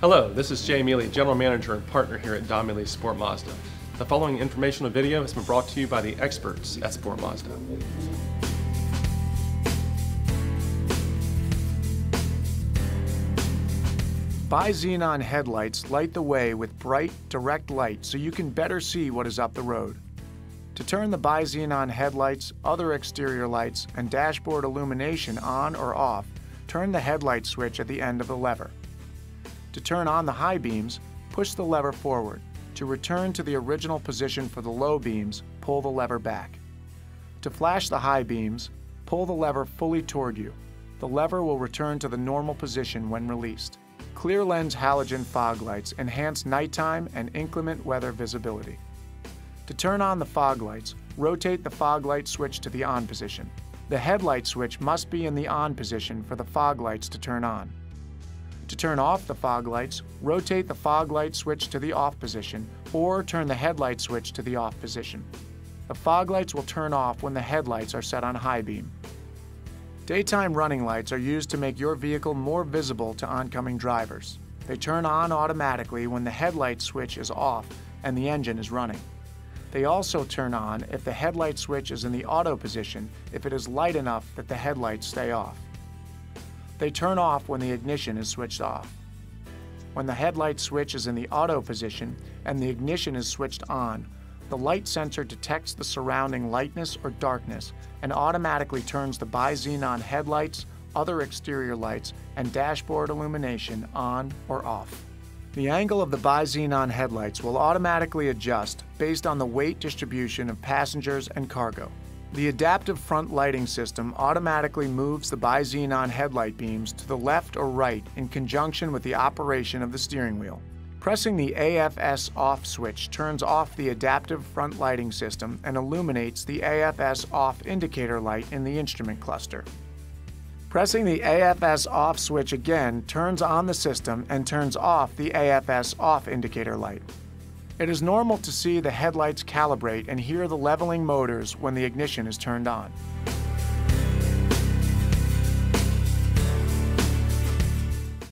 Hello, this is Jay Mealy, General Manager and Partner here at Don Sport Mazda. The following informational video has been brought to you by the experts at Sport Mazda. Bi-xenon headlights light the way with bright, direct light so you can better see what is up the road. To turn the bi-xenon headlights, other exterior lights, and dashboard illumination on or off, turn the headlight switch at the end of the lever. To turn on the high beams, push the lever forward. To return to the original position for the low beams, pull the lever back. To flash the high beams, pull the lever fully toward you. The lever will return to the normal position when released. Clear lens halogen fog lights enhance nighttime and inclement weather visibility. To turn on the fog lights, rotate the fog light switch to the on position. The headlight switch must be in the on position for the fog lights to turn on. To turn off the fog lights, rotate the fog light switch to the off position or turn the headlight switch to the off position. The fog lights will turn off when the headlights are set on high beam. Daytime running lights are used to make your vehicle more visible to oncoming drivers. They turn on automatically when the headlight switch is off and the engine is running. They also turn on if the headlight switch is in the auto position if it is light enough that the headlights stay off. They turn off when the ignition is switched off. When the headlight switch is in the auto position and the ignition is switched on, the light sensor detects the surrounding lightness or darkness and automatically turns the bi-xenon headlights, other exterior lights, and dashboard illumination on or off. The angle of the bi-xenon headlights will automatically adjust based on the weight distribution of passengers and cargo. The adaptive front lighting system automatically moves the bi-xenon headlight beams to the left or right in conjunction with the operation of the steering wheel. Pressing the AFS off switch turns off the adaptive front lighting system and illuminates the AFS off indicator light in the instrument cluster. Pressing the AFS off switch again turns on the system and turns off the AFS off indicator light. It is normal to see the headlights calibrate and hear the leveling motors when the ignition is turned on.